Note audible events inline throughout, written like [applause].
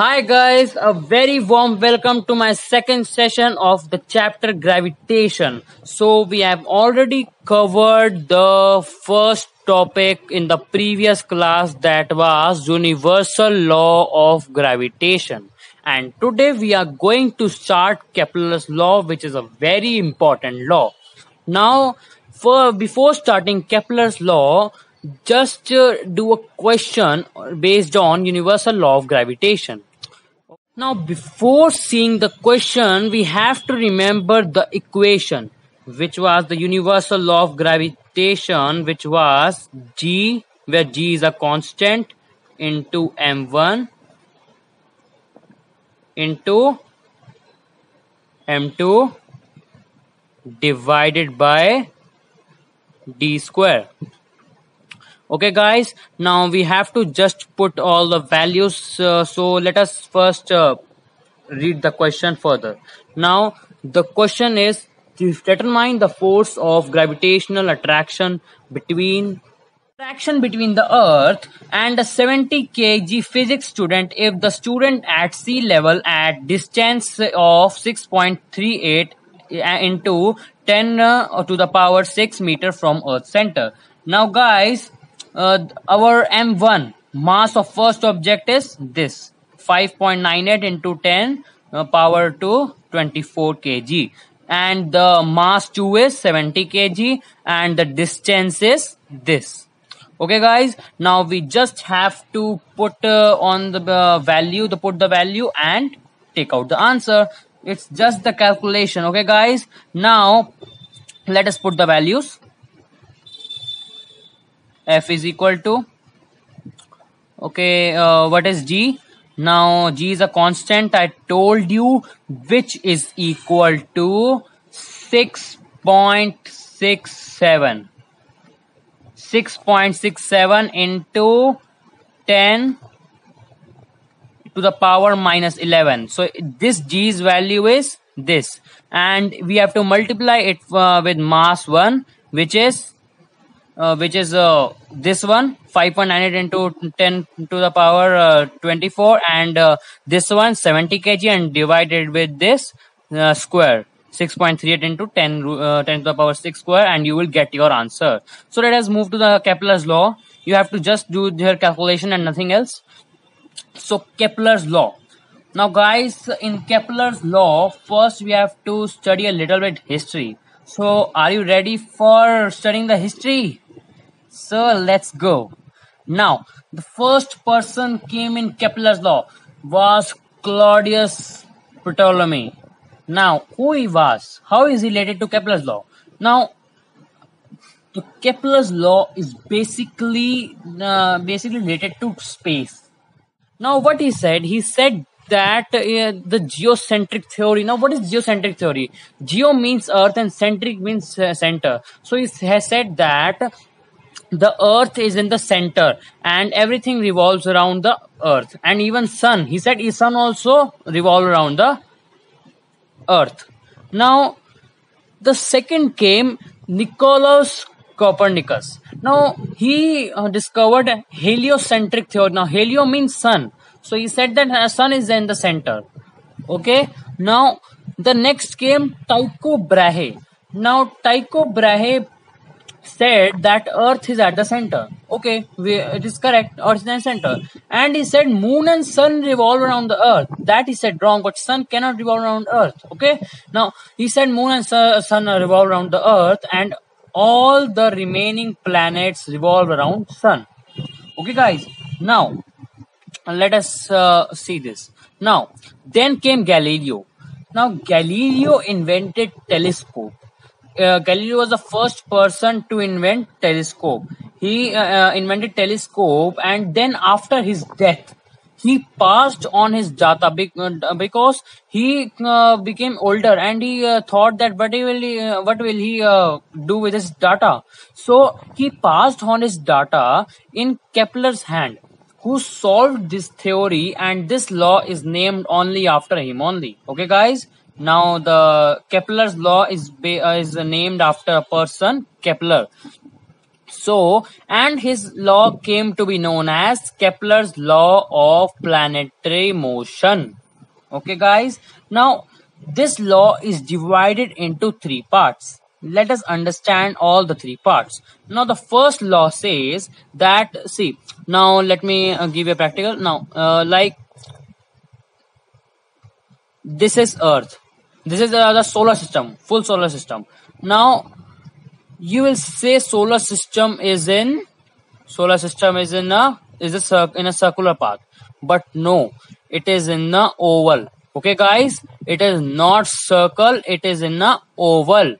Hi guys, a very warm welcome to my second session of the chapter gravitation. So we have already covered the first topic in the previous class that was universal law of gravitation. And today we are going to start Kepler's law which is a very important law. Now for before starting Kepler's law, just uh, do a question based on universal law of gravitation. Now, before seeing the question, we have to remember the equation, which was the universal law of gravitation, which was G, where G is a constant, into M1 into M2 divided by D square okay guys now we have to just put all the values uh, so let us first uh, read the question further. Now the question is to determine the force of gravitational attraction between attraction between the earth and a 70 kg physics student if the student at sea level at distance of 6.38 uh, into 10 uh, to the power 6 meter from earth center. Now guys uh, our m1 mass of first object is this 5.98 into 10 uh, power to 24 kg. And the mass 2 is 70 kg and the distance is this. Okay guys now we just have to put uh, on the uh, value the put the value and take out the answer. It's just the calculation. Okay guys now let us put the values f is equal to okay uh, what is g? Now g is a constant. I told you which is equal to 6.67 6.67 into 10 to the power minus 11 so this g's value is this. And we have to multiply it uh, with mass 1 which is uh, which is uh, this one 5.98 into 10 to the power uh, 24 and uh, this one 70 kg and divided with this uh, square 6.38 into 10 uh, 10 to the power 6 square and you will get your answer. So let us move to the kepler's law. You have to just do your calculation and nothing else. So kepler's law. Now guys in kepler's law first we have to study a little bit history. So are you ready for studying the history so let's go. Now, the first person came in Kepler's law was Claudius Ptolemy. Now, who he was? How is he related to Kepler's law? Now, the Kepler's law is basically uh, basically related to space. Now, what he said? He said that uh, the geocentric theory. Now, what is geocentric theory? Geo means Earth and centric means uh, center. So he has said that the earth is in the center and everything revolves around the earth and even sun he said sun also revolve around the earth now the second came Nicolaus Copernicus. Now he uh, discovered heliocentric theory. Now helio means sun, so he said that uh, sun is in the center. Okay. Now the next came Tycho Brahe. Now Tycho Brahe said that earth is at the center. Okay we, it is correct earth is in the center. And he said moon and sun revolve around the earth. That he said wrong but sun cannot revolve around earth okay? Now he said moon and sun revolve around the earth and all the remaining planets revolve around sun. Okay guys now let us uh, see this. Now then came galileo. Now galileo invented telescope uh, Galileo was the first person to invent telescope. He uh, uh, invented telescope, and then after his death, he passed on his data uh, because he uh, became older and he uh, thought that what will he, uh, what will he uh, do with his data. So he passed on his data in kepler's hand who solved this theory and this law is named only after him only. Okay guys now the Kepler's law is uh, is named after a person Kepler. so and his law came to be known as kepler's law of planetary motion. Okay guys? Now this law is divided into three parts. Let us understand all the three parts. Now the first law says that see now let me uh, give you a practical. Now uh, like this is earth this is uh, the solar system full solar system. Now you will say solar system is in solar system is in a is a cir- in a circular path. But no it is in the oval. Okay guys? It is not circle it is in a oval.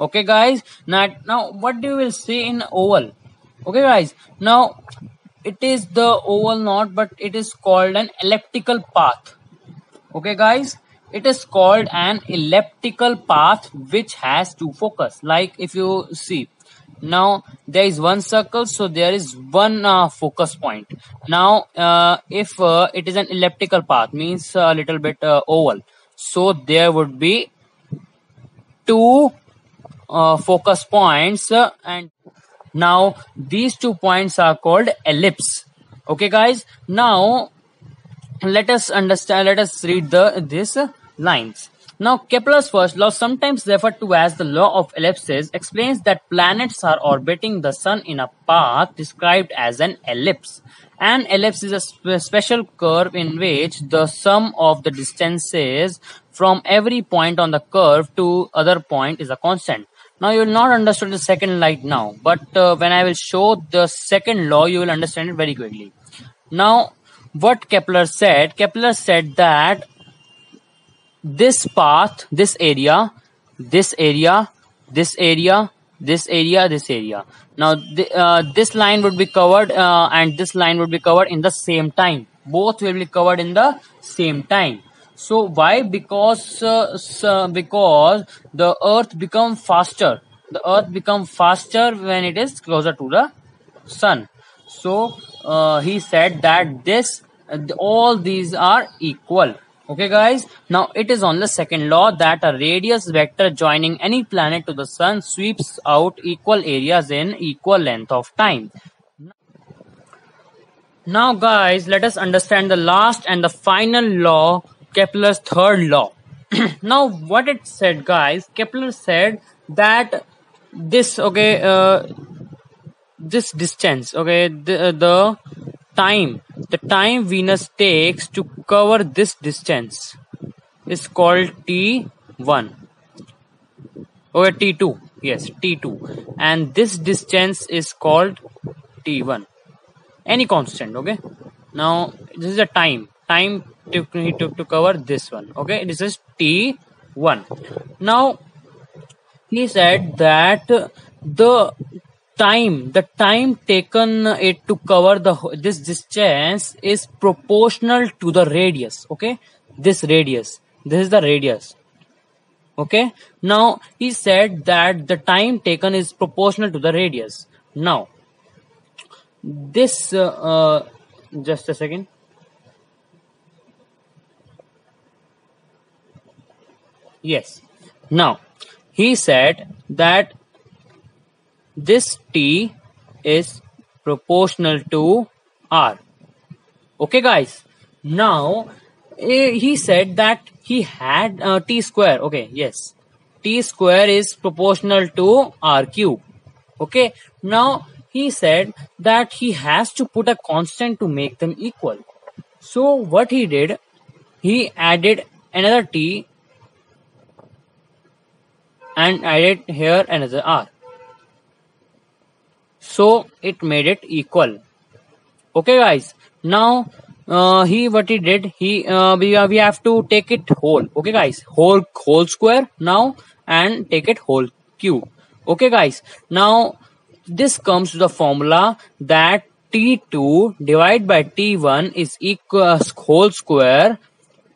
Okay guys? Now now what do you will say in oval? Okay guys? Now it is the oval not but it is called an elliptical path. Okay guys it is called an elliptical path which has two focus. Like if you see now there is one circle so there is one uh, focus point. Now uh, if uh, it is an elliptical path means a little bit uh, oval so there would be two uh, focus points uh, and now these two points are called ellipse. Okay guys? Now let us understand let us read the this lines. Now kepler's first law sometimes referred to as the law of ellipses explains that planets are orbiting the sun in a path described as an ellipse. An ellipse is a spe special curve in which the sum of the distances from every point on the curve to other point is a constant. Now you will not understand the second light now, but uh, when I will show the second law, you will understand it very quickly. Now, what Kepler said, Kepler said that this path, this area, this area, this area, this area, this area. Now, uh, this line would be covered uh, and this line would be covered in the same time. Both will be covered in the same time. So why? Because uh, so because the earth become faster. The earth become faster when it is closer to the sun. So uh, he said that this uh, all these are equal okay guys now it is on the second law that a radius vector joining any planet to the sun sweeps out equal areas in equal length of time now guys let us understand the last and the final law Kepler's third law. [clears throat] now, what it said, guys, Kepler said that this, okay, uh, this distance, okay, the, uh, the time, the time Venus takes to cover this distance is called T1. or T2, yes, T2. And this distance is called T1. Any constant, okay? Now, this is a time time took, he took to cover this one okay this is t1 now he said that the time the time taken it to cover the this distance is proportional to the radius okay? This radius this is the radius okay? Now he said that the time taken is proportional to the radius. Now this uh, uh, just a second. Yes. Now, he said that this T is proportional to R. Okay, guys. Now, he said that he had uh, T square. Okay, yes. T square is proportional to R cube. Okay. Now, he said that he has to put a constant to make them equal. So, what he did, he added another T and added here another r so it made it equal. Okay guys. Now uh, he what he did he uh, we, uh, we have to take it whole. Okay guys. Whole whole square now and take it whole cube. Okay guys. Now this comes to the formula that t2 divided by t1 is equal whole square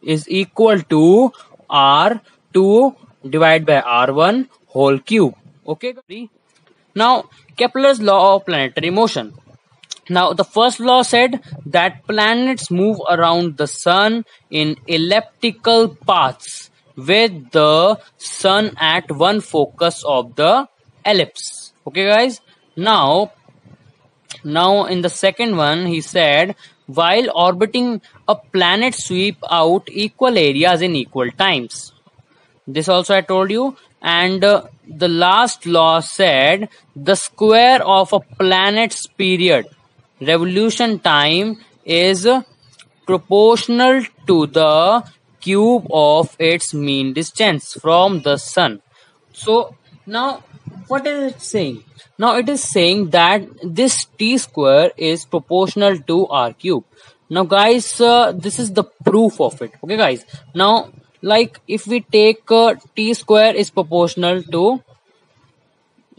is equal to r2 divided by r1 whole cube. Okay, now Kepler's law of planetary motion. Now, the first law said that planets move around the sun in elliptical paths with the sun at one focus of the ellipse. Okay, guys. Now, now in the second one he said while orbiting a planet sweep out equal areas in equal times this also i told you and uh, the last law said the square of a planet's period revolution time is proportional to the cube of its mean distance from the sun. So now what is it saying? Now it is saying that this t square is proportional to r cube. Now guys uh, this is the proof of it. Okay guys? Now like if we take uh, t square is proportional to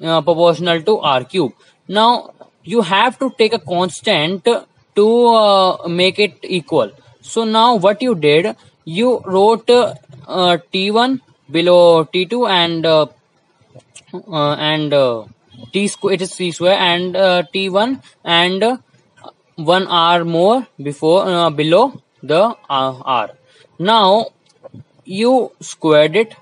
uh, proportional to r cube. Now you have to take a constant to uh, make it equal. So now what you did you wrote uh, t1 below t2 and uh, uh, and t square it is t square and t1 and one r more before below the r. Now you squared it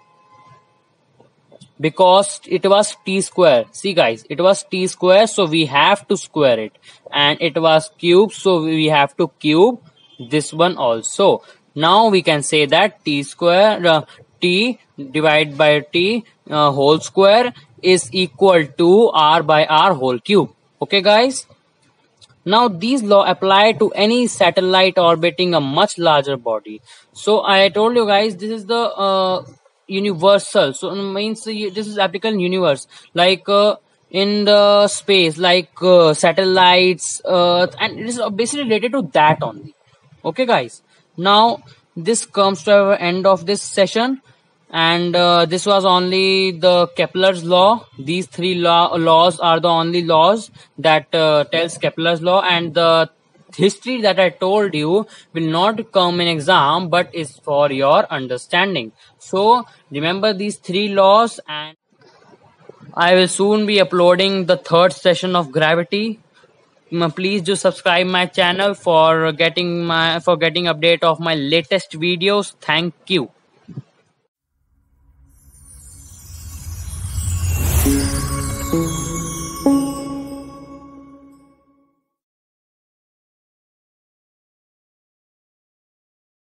because it was t square. See guys it was t square so we have to square it. And it was cube so we have to cube this one also. Now we can say that t square uh, t divided by t uh, whole square is equal to r by r whole cube. Okay guys now these law apply to any satellite orbiting a much larger body. So I told you guys this is the uh, universal. So it means this is applicable in universe like uh, in the space like uh, satellites Earth and it is basically related to that only. Okay guys. Now this comes to our end of this session and uh, this was only the Kepler's law. These three law, laws are the only laws that uh, tells Kepler's law, and the history that I told you will not come in exam, but is for your understanding. So remember these three laws, and I will soon be uploading the third session of gravity. Please do subscribe my channel for getting my for getting update of my latest videos. Thank you.